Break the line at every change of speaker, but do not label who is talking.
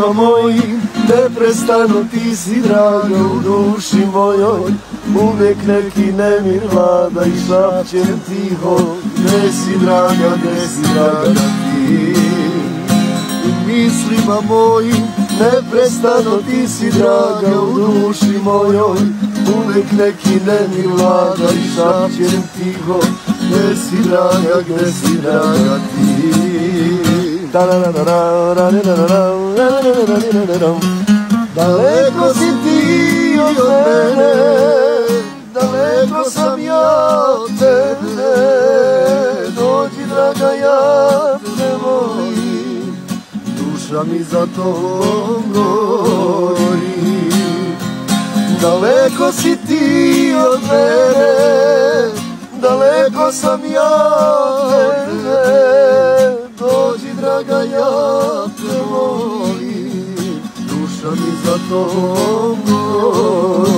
očima mojim Neprestano ti si draga u duši mojoj. Uvijek neki nemir vlada i šapćem tiho. Gde si draga, gde si draga ti? U mislima mojim Neprestano ti si draga u duši mojoj. Uvijek neki nemir vlada i šapćem tiho. Gde si draga, gde si draga ti? Daleko si ti od mene Daleko sam ja od tebe Dođi draga ja te volim Duša mi za to gori. Daleko si ti od mene Daleko sam ja ga ja te volim, duša mi za to moli.